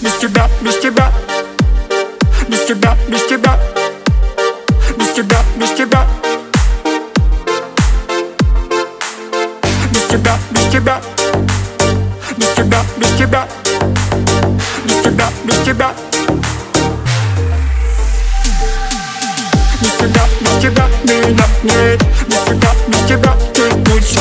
без тебя, без тебя. Без тебя, без тебя. Без тебя, без тебя. Без тебя, без тебя. Без тебя, без тебя. Без тебя, без тебя. Без тебя, без тебя. Меня нет. Без тебя, без тебя. Ты путь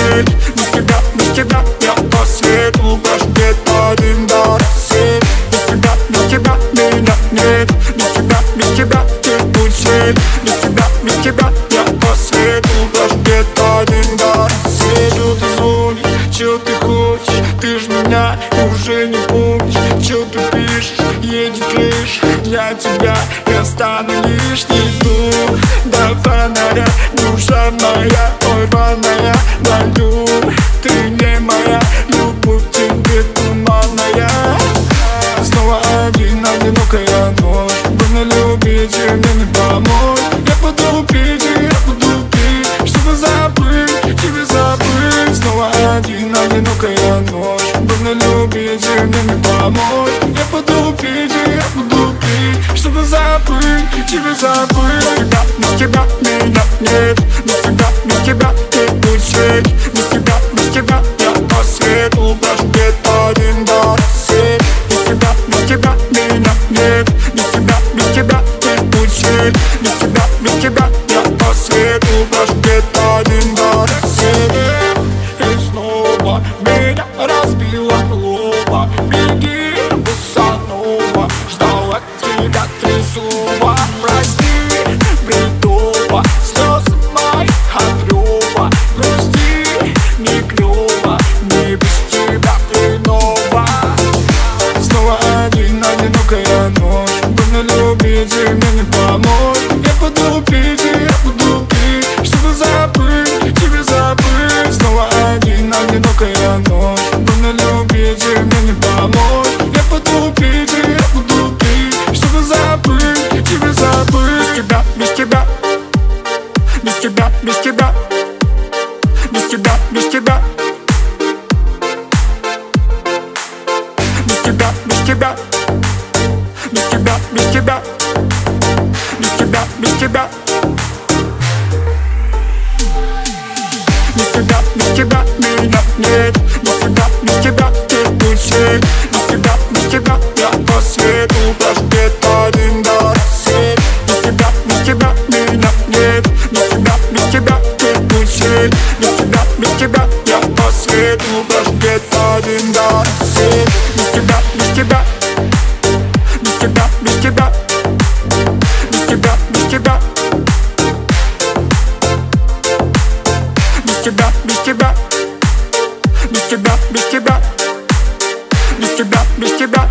я по свету Ваш где-то один до рассвет Чё ты звонишь, чё ты хочешь? Ты ж меня уже не помнишь. Чё ты пишешь, едет лишь Для тебя я стану лишний дух До фонаря. Душа моя Ой, на льду Ты не моя, любовь тебе туманная. Снова один, одинокая ночь. Больно любить, и мне не помочь. Я буду пить, одинокая ночь. Больно любить, и мне не помочь. Я буду пить, я буду пить. Чтобы забыть, тебе забыть. Тебя, без тебя меня нет. Без тебя, без тебя ты путь Без тебя, без тебя я по свету Прошу где-то один до рассвет Без тебя, без тебя меня нет. Без тебя, без тебя ты путь Без тебя, без тебя я по свету Прошу где-то один до рассвет Тебя трясува Прости, бредово Слезы мои от рёва Грусти, не клёво Не без тебя хреново Снова один, одинокая ночь. Больно любить и мне не помочь. Я буду пить я буду пить. Чтобы забыть, тебе забыть. Снова один, одинокая ночь. Больно любить и мне не помочь без тебя. Без тебя, без тебя. Без тебя, без тебя меня нет. Без тебя, без тебя ты путь Без тебя, без тебя я по свету Прошу где-то один до рассвет Без тебя, без тебя меня нет. Без тебя, без тебя ты путь Без тебя, без тебя я по свету Прошу где-то один до рассвет Без тебя, без тебя тебя, без тебя. Без тебя, без тебя.